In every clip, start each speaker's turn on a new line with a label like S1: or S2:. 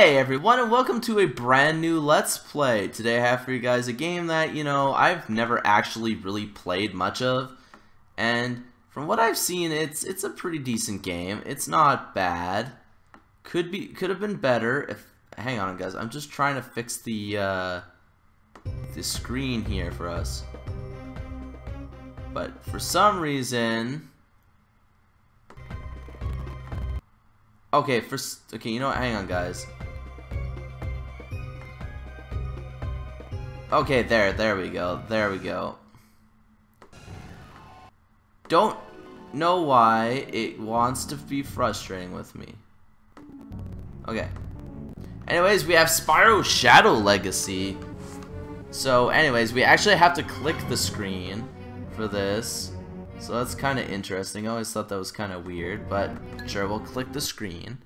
S1: Hey everyone and welcome to a brand new Let's Play. Today I have for you guys a game that, you know, I've never actually really played much of. And from what I've seen, it's it's a pretty decent game. It's not bad. Could be could have been better if hang on guys, I'm just trying to fix the uh the screen here for us. But for some reason Okay, first. okay, you know what? Hang on, guys. Okay, there, there we go, there we go. Don't know why it wants to be frustrating with me. Okay. Anyways, we have Spyro Shadow Legacy. So, anyways, we actually have to click the screen for this. So that's kind of interesting. I always thought that was kind of weird, but sure, we'll click the screen.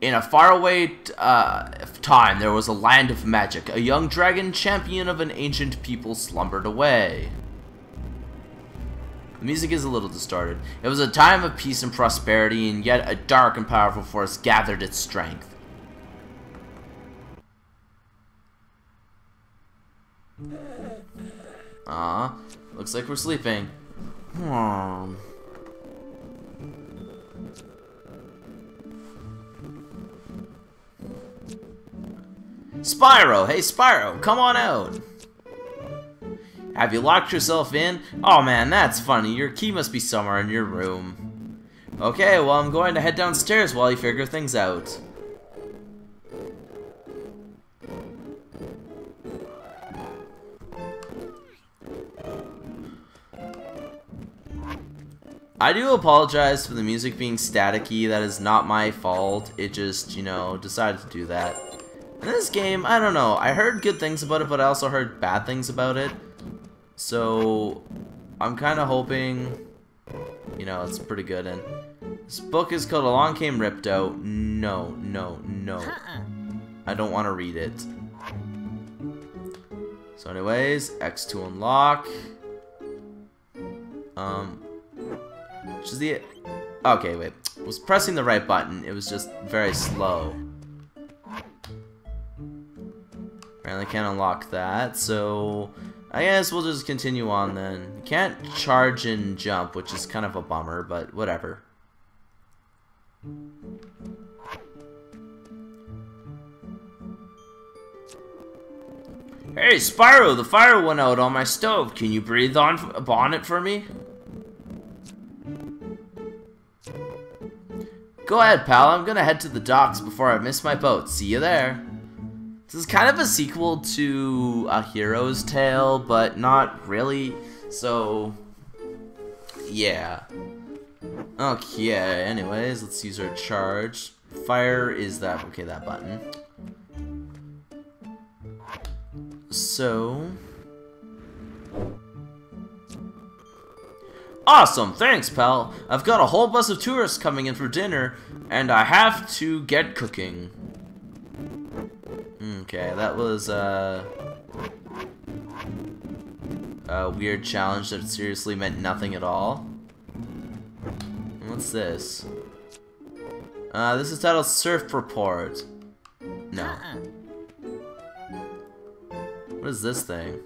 S1: In a faraway uh, time, there was a land of magic. A young dragon champion of an ancient people slumbered away. The music is a little distorted. It was a time of peace and prosperity, and yet a dark and powerful force gathered its strength. Ah, looks like we're sleeping. Hmm. Spyro! Hey Spyro, come on out! Have you locked yourself in? Oh man, that's funny. Your key must be somewhere in your room. Okay, well I'm going to head downstairs while you figure things out. I do apologize for the music being staticky. That is not my fault. It just, you know, decided to do that. In this game, I don't know. I heard good things about it, but I also heard bad things about it. So, I'm kind of hoping, you know, it's pretty good. And this book is called Along Came Ripto. No, no, no. I don't want to read it. So anyways, X to unlock. Um, which is the... Okay, wait. I was pressing the right button. It was just very slow. Apparently can't unlock that, so... I guess we'll just continue on then. Can't charge and jump, which is kind of a bummer, but whatever. Hey, Spyro, the fire went out on my stove. Can you breathe on, on it for me? Go ahead, pal. I'm gonna head to the docks before I miss my boat. See you there. This is kind of a sequel to A Hero's Tail, but not really. So, yeah. Okay, anyways, let's use our charge. Fire is that, okay, that button. So... Awesome, thanks pal. I've got a whole bus of tourists coming in for dinner, and I have to get cooking. Okay, that was uh, a weird challenge that seriously meant nothing at all. What's this? Uh, this is titled Surf Report. No. What is this thing?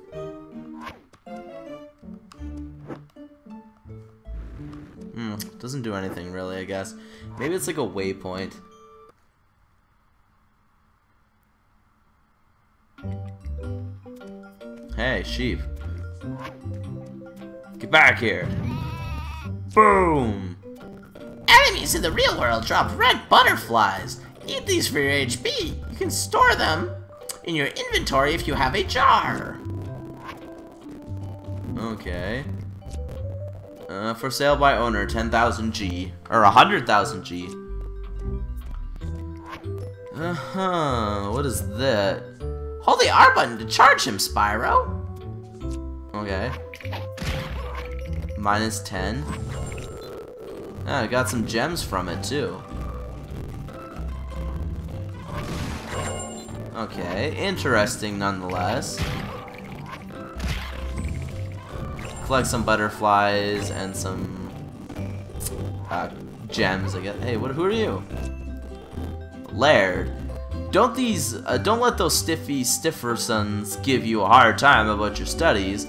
S1: Hmm, doesn't do anything really, I guess. Maybe it's like a waypoint. Hey, sheep. Get back here. Boom!
S2: Enemies in the real world drop red butterflies. Eat these for your HP. You can store them in your inventory if you have a jar.
S1: Okay. Uh, for sale by owner, 10,000 G. Or 100,000 G. Uh-huh. What is that?
S2: Hold the R button to charge him, Spyro.
S1: Okay. Minus 10. Ah, I got some gems from it, too. Okay, interesting nonetheless collect some butterflies and some uh, gems. I guess. Hey, what? Who are you? Laird. Don't these, uh, don't let those stiffy Stiffersons give you a hard time about your studies.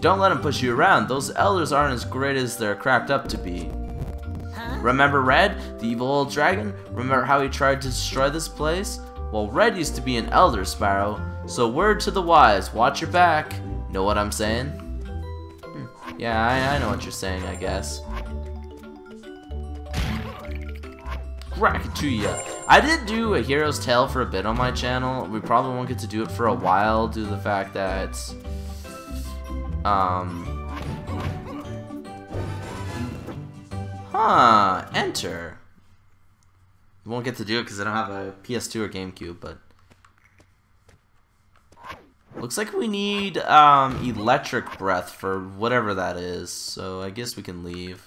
S1: Don't let them push you around. Those elders aren't as great as they're cracked up to be. Remember Red, the evil old dragon? Remember how he tried to destroy this place? Well, Red used to be an elder, Sparrow. So word to the wise, watch your back. Know what I'm saying? Hmm. Yeah, I, I know what you're saying, I guess. Crack it to ya. I did do a Hero's Tail for a bit on my channel. We probably won't get to do it for a while due to the fact that... Um... Huh, enter. Won't get to do it because I don't have a PS2 or GameCube, but... Looks like we need um, electric breath for whatever that is, so I guess we can leave.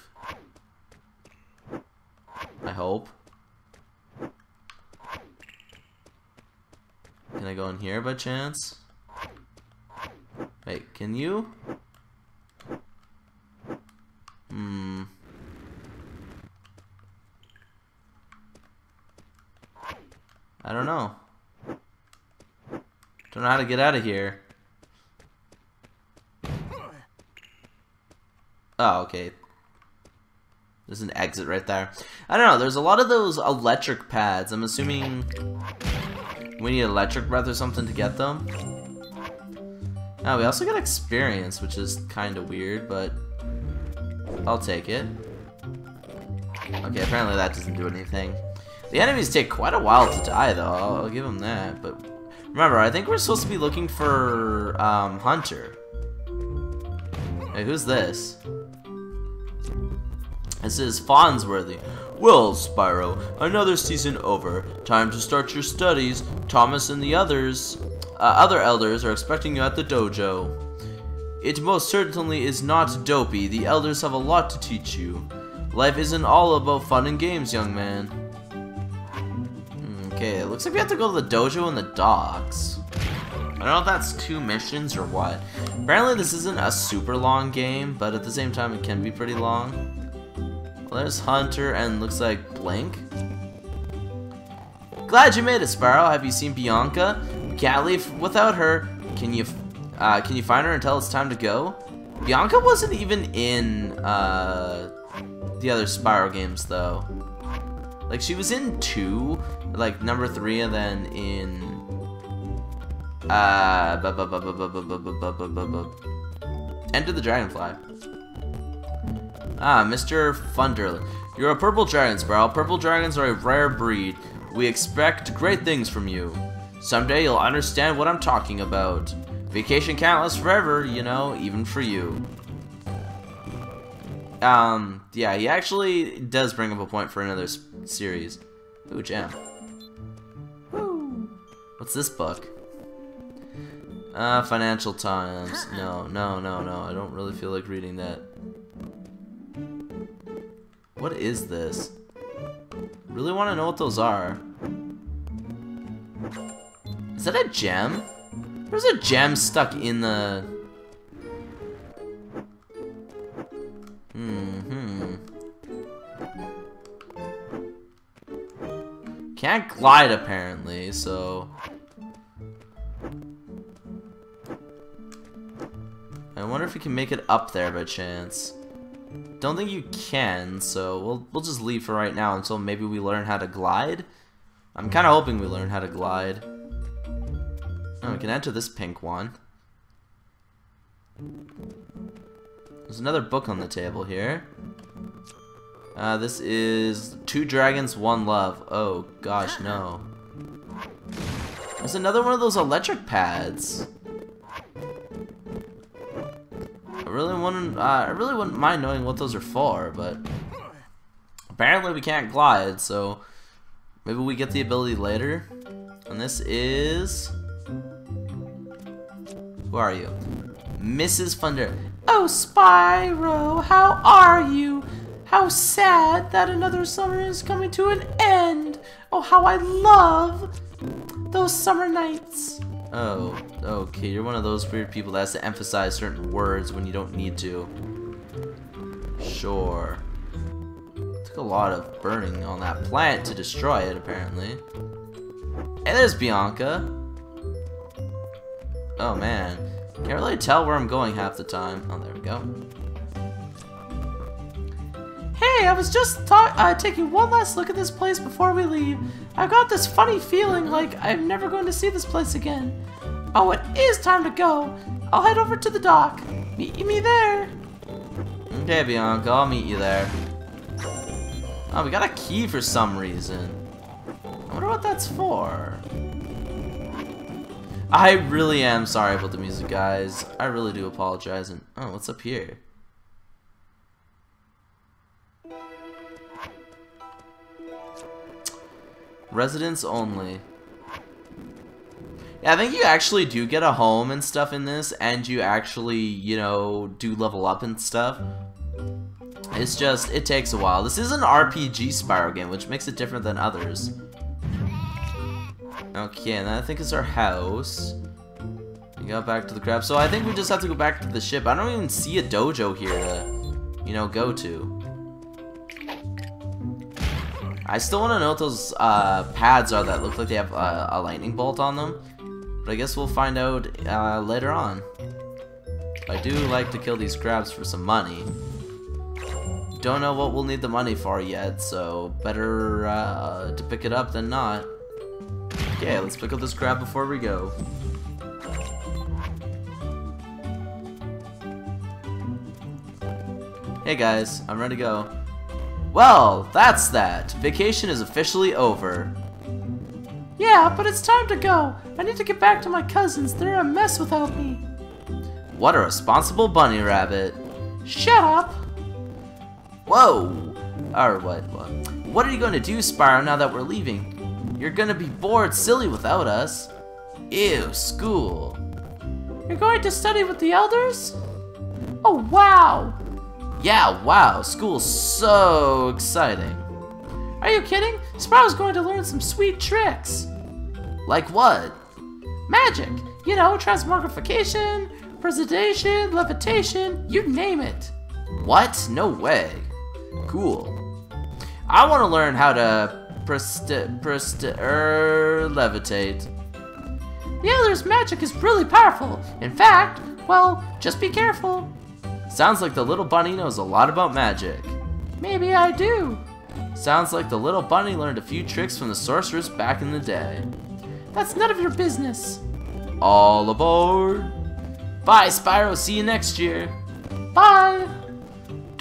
S1: I hope. Can I go in here by chance? Wait, can you? Hmm. I don't know. Don't know how to get out of here. Oh, okay. There's an exit right there. I don't know, there's a lot of those electric pads. I'm assuming we need electric breath or something to get them. Oh, we also got experience, which is kind of weird, but I'll take it. Okay, apparently that doesn't do anything. The enemies take quite a while to die, though. I'll, give them that. But remember, I think we're supposed to be looking for um, Hunter. Hey, who's this? This is Fawnsworthy. Well, Spyro, another season over. Time to start your studies. Thomas and the others, uh, other elders are expecting you at the dojo. It most certainly is not dopey. The elders have a lot to teach you. Life isn't all about fun and games, young man. Okay, it looks like we have to go to the dojo in the docks. I don't know if that's two missions or what. Apparently this isn't a super long game, but at the same time it can be pretty long. Well, there's Hunter and looks like Blink. Glad you made it, Sparrow. Have you seen Bianca? Can't leave without her. Can you, uh, can you find her until it's time to go? Bianca wasn't even in uh, the other Spyro games, though. Like, she was in two, like, number three, and then in... Uh... Enter the Dragonfly. Ah, Mr. Funderler. You're a purple dragon, Sparrow. Purple dragons are a rare breed. We expect great things from you. Someday you'll understand what I'm talking about. Vacation can't last forever, you know, even for you. Um, yeah, he actually does bring up a point for another series. Ooh, jam. Woo. What's this book? Uh, Financial Times. No, no, no, no. I don't really feel like reading that. What is this? Really want to know what those are. Is that a gem? There's a gem stuck in the... Hmm. Can't glide apparently, so... I wonder if we can make it up there by chance. Don't think you can, so we'll, we'll just leave for right now until maybe we learn how to glide. I'm kind of hoping we learn how to glide. Oh, we can enter this pink one. There's another book on the table here. Uh, this is Two Dragons, One Love. Oh, gosh, no. There's another one of those electric pads. I really wouldn't, uh, I really wouldn't mind knowing what those are for, but apparently we can't glide, so maybe we get the ability later. And this is who are you? Mrs. Thunder. Oh, Spyro, how are you? How sad that another summer is coming to an end. Oh, how I love those summer nights. Oh, okay, you're one of those weird people that has to emphasize certain words when you don't need to. Sure. Took a lot of burning on that plant to destroy it, apparently. Hey, there's Bianca. Oh, man. Can't really tell where I'm going half the time. Oh, there we go.
S3: Hey, I was just uh, taking one last look at this place before we leave. I got this funny feeling like I'm never going to see this place again. Oh, it is time to go. I'll head over to the dock. Meet me there.
S1: Okay, Bianca, I'll meet you there. Oh, we got a key for some reason. I wonder what that's for. I really am sorry about the music, guys. I really do apologize. And oh, what's up here? Residents only. Yeah, I think you actually do get a home and stuff in this, and you actually, you know, do level up and stuff. It's just, it takes a while. This is an RPG Spyro game, which makes it different than others. Okay, and I think it's our house. We got back to the crab. So I think we just have to go back to the ship. I don't even see a dojo here to, you know, go to. I still want to know what those uh, pads are that look like they have uh, a lightning bolt on them. But I guess we'll find out uh, later on. I do like to kill these crabs for some money. Don't know what we'll need the money for yet, so better uh, to pick it up than not. Okay, let's pick up this crab before we go. Hey guys, I'm ready to go. Well, that's that. Vacation is officially over.
S3: Yeah, but it's time to go. I need to get back to my cousins. They're a mess without me.
S1: What a responsible bunny rabbit.
S3: Shut up.
S1: Whoa. Or what, what? What are you going to do, Spyro, now that we're leaving? You're to be bored silly without us. Ew, school.
S3: You're going to study with the elders? Oh, wow.
S1: Yeah, wow, school's so exciting.
S3: Are you kidding? Spyro's going to learn some sweet tricks.
S1: Like what?
S3: Magic. You know, transmogrification, presentation, levitation, you name it.
S1: What? No way. Cool. I want to learn how to presti er, levitate.
S3: The Elder's magic is really powerful. In fact, well, just be careful.
S1: Sounds like the little bunny knows a lot about magic.
S3: Maybe I do.
S1: Sounds like the little bunny learned a few tricks from the sorceress back in the day.
S3: That's none of your business.
S1: All aboard. Bye, Spyro. See you next year.
S3: Bye.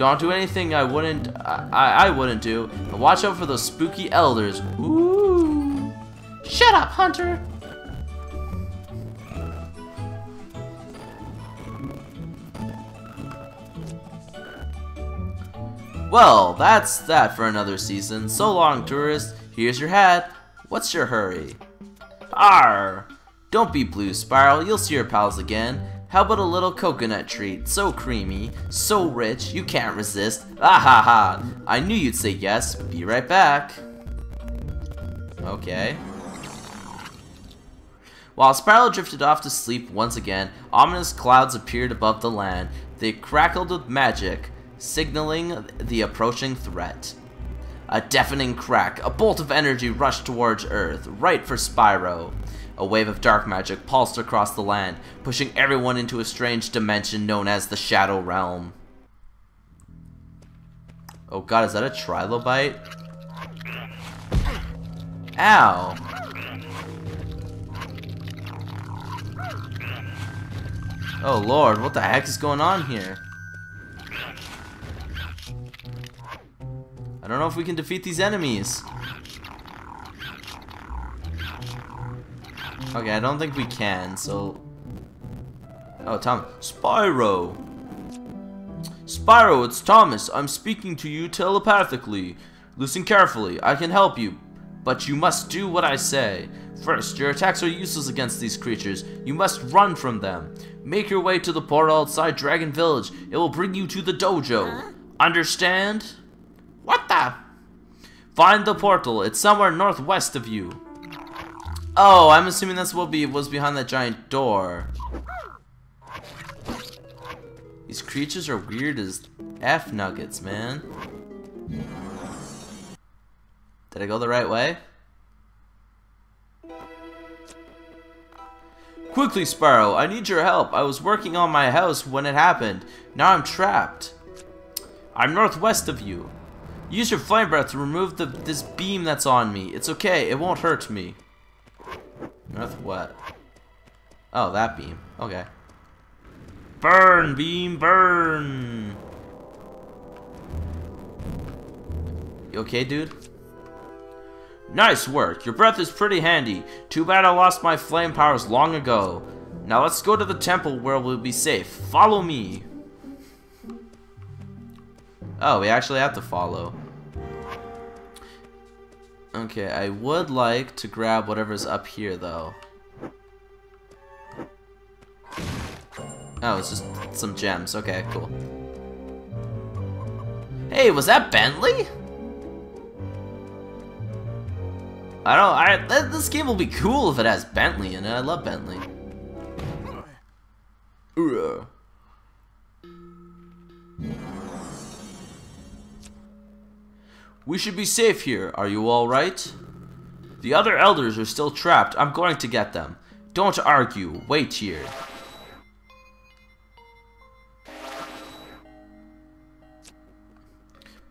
S1: Don't do anything I wouldn't I, I wouldn't do. And watch out for those spooky elders. Ooh.
S3: Shut up, Hunter.
S1: Well, that's that for another season. So long, tourist. Here's your hat. What's your hurry? Arr! Don't be blue, Spyro. You'll see your pals again. How about a little coconut treat? So creamy, so rich, you can't resist. Ah ha ha! I knew you'd say yes. Be right back. Okay. While Spyro drifted off to sleep once again, ominous clouds appeared above the land. They crackled with magic signaling the approaching threat. A deafening crack, a bolt of energy rushed towards Earth, right for Spyro. A wave of dark magic pulsed across the land, pushing everyone into a strange dimension known as the Shadow Realm. Oh god, is that a trilobite? Ow! Oh lord, what the heck is going on here? I don't know if we can defeat these enemies. Okay, I don't think we can, so... Oh, Tom. Spyro! Spyro, it's Thomas. I'm speaking to you telepathically. Listen carefully. I can help you, but you must do what I say. First, your attacks are useless against these creatures. You must run from them. Make your way to the portal outside Dragon Village. It will bring you to the dojo. Understand? What the? Find the portal. It's somewhere northwest of you. Oh, I'm assuming that's what be was behind that giant door. These creatures are weird as F nuggets, man. Did I go the right way? Quickly, Sparrow, I need your help. I was working on my house when it happened. Now I'm trapped. I'm northwest of you. Use your flame breath to remove the this beam that's on me. It's okay, it won't hurt me. Northwest. Oh, that beam. Okay. Burn, beam, burn! You okay, dude? Nice work. Your breath is pretty handy. Too bad I lost my flame powers long ago. Now let's go to the temple where we'll be safe. Follow me. Oh, we actually have to follow. Okay, I would like to grab whatever's up here, though. Oh, it's just some gems. Okay, cool. Hey, was that Bentley? I don't. I this game will be cool if it has Bentley in it. I love Bentley. We should be safe here. Are you all right? The other elders are still trapped. I'm going to get them. Don't argue. Wait here.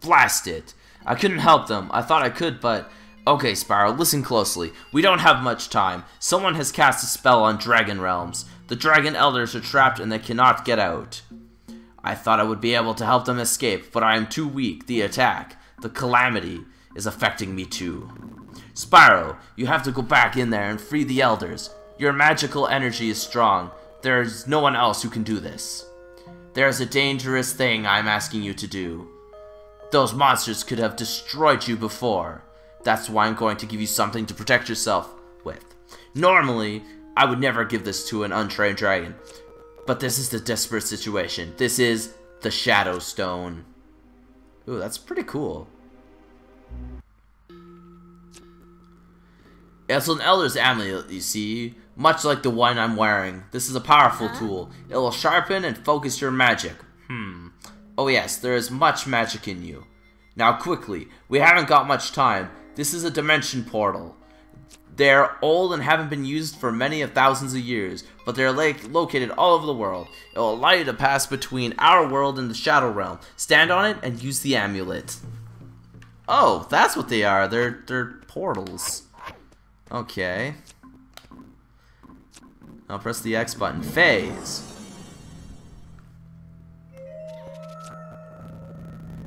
S1: Blast it. I couldn't help them. I thought I could, but... Okay, Sparrow, listen closely. We don't have much time. Someone has cast a spell on Dragon Realms. The Dragon Elders are trapped and they cannot get out. I thought I would be able to help them escape, but I am too weak. The attack, the calamity, is affecting me too. Spyro, you have to go back in there and free the Elders. Your magical energy is strong. There is no one else who can do this. There is a dangerous thing I'm asking you to do. Those monsters could have destroyed you before. That's why I'm going to give you something to protect yourself with. Normally, I would never give this to an untrained dragon. But this is the desperate situation. This is the Shadow Stone. Ooh, that's pretty cool. It's an Elder's Amulet, you see, much like the one I'm wearing. This is a powerful tool. It will sharpen and focus your magic. Hmm. Oh yes, there is much magic in you. Now quickly, we haven't got much time. This is a dimension portal. They're old and haven't been used for many of thousands of years, but they're like located all over the world. It will allow you to pass between our world and the Shadow Realm. Stand on it and use the amulet. Oh, that's what they are. They're they're portals. Okay. I'll press the X button. Phase.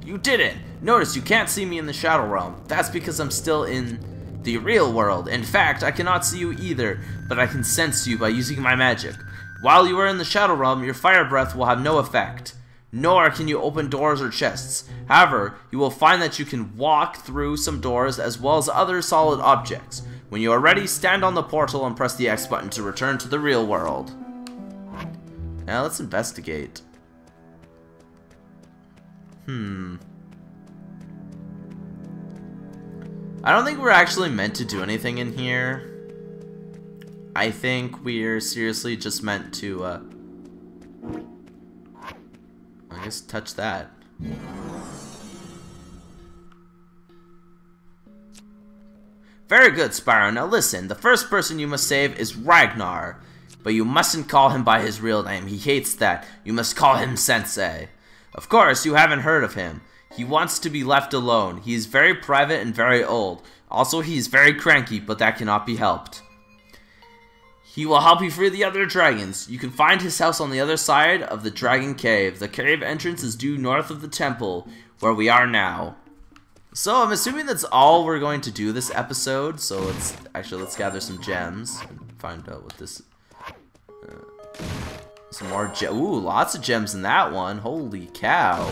S1: You did it! Notice you can't see me in the Shadow Realm. That's because I'm still in the real world. In fact, I cannot see you either, but I can sense you by using my magic. While you are in the Shadow Realm, your fire breath will have no effect. Nor can you open doors or chests. However, you will find that you can walk through some doors as well as other solid objects. When you are ready, stand on the portal and press the X button to return to the real world. Now let's investigate. Hmm. I don't think we're actually meant to do anything in here. I think we're seriously just meant to, uh... I guess touch that. Very good, Spyro. Now listen, the first person you must save is Ragnar. But you mustn't call him by his real name. He hates that. You must call him Sensei. Of course, you haven't heard of him. He wants to be left alone. He is very private and very old. Also, he is very cranky, but that cannot be helped. He will help you free the other dragons. You can find his house on the other side of the Dragon Cave. The cave entrance is due north of the temple, where we are now. So I'm assuming that's all we're going to do this episode. So let's actually let's gather some gems and find out what this. Uh, some more gem. Ooh, lots of gems in that one. Holy cow.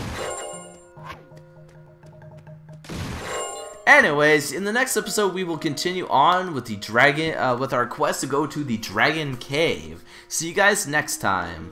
S1: Anyways, in the next episode, we will continue on with the dragon, uh, with our quest to go to the Dragon Cave. See you guys next time.